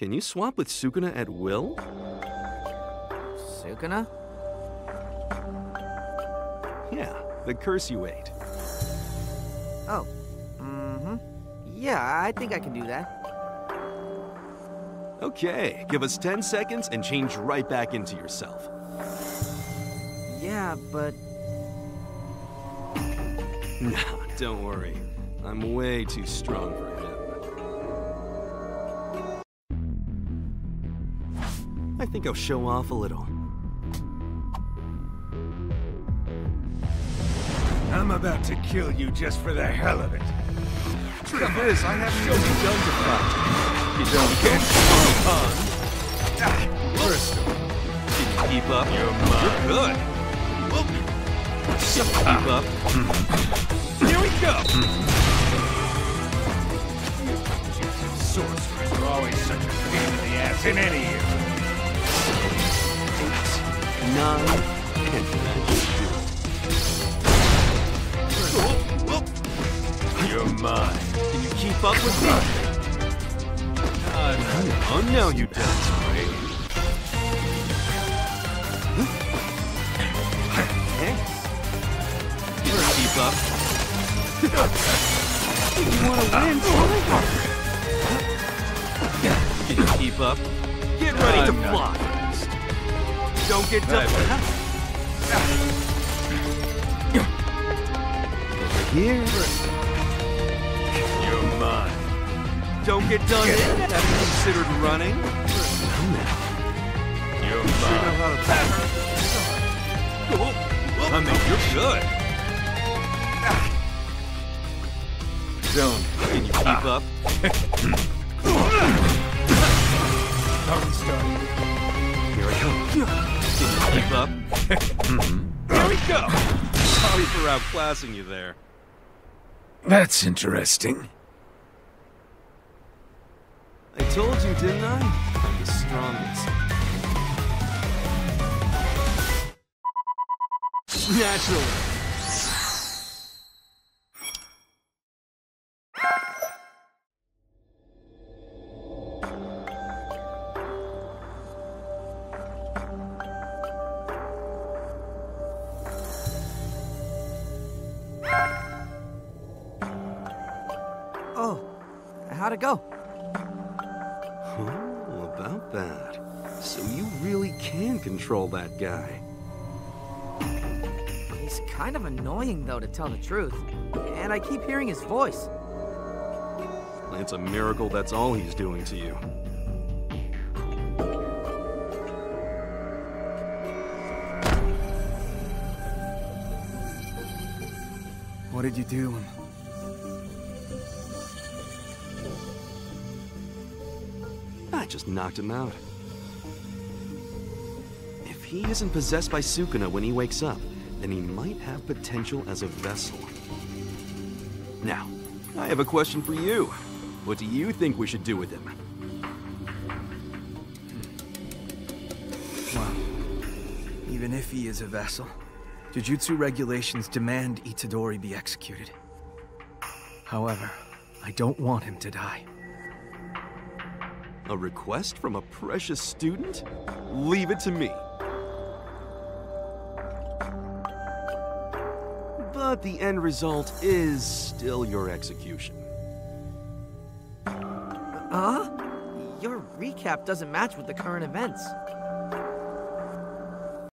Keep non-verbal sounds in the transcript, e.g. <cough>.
Can you swap with Sukuna at will? Sukuna? Yeah, the curse you ate. Oh. Mm-hmm. Yeah, I think I can do that. Okay, give us 10 seconds and change right back into yourself. Yeah, but <laughs> Nah, don't worry. I'm way too strong for him. I think I'll show off a little. I'm about to kill you just for the hell of it. Truth is, I haven't even begun to fight. You don't Get on. Ah, first, can you keep up? You're You're good. Can you keep up? Here we go. Sorcerers are always such a pain in the ass in any year. Nine and magic You're mine. Can you keep up with me? Uh, oh no, you don't. Can you keep up? you want to win, try Can you keep up? Get ready to I'm fly. Don't get done. Over here. You're mine. Don't get done yet. Have you considered running? You're You know mine. how to pass. I mean, you're good. Don't. Can you keep up? <laughs> Don't start. Here I come. Can you keep up? <laughs> Here we go. Sorry for outclassing you there. That's interesting. I told you, didn't I? I'm the strongest. Naturally. How'd it go? Oh, about that. So you really can control that guy. He's kind of annoying though, to tell the truth. And I keep hearing his voice. It's a miracle that's all he's doing to you. What did you do? Just knocked him out. If he isn't possessed by Sukuna when he wakes up, then he might have potential as a vessel. Now, I have a question for you. What do you think we should do with him? Well, even if he is a vessel, Jujutsu regulations demand Itadori be executed. However, I don't want him to die. A request from a precious student? Leave it to me. But the end result is still your execution. Huh? Your recap doesn't match with the current events.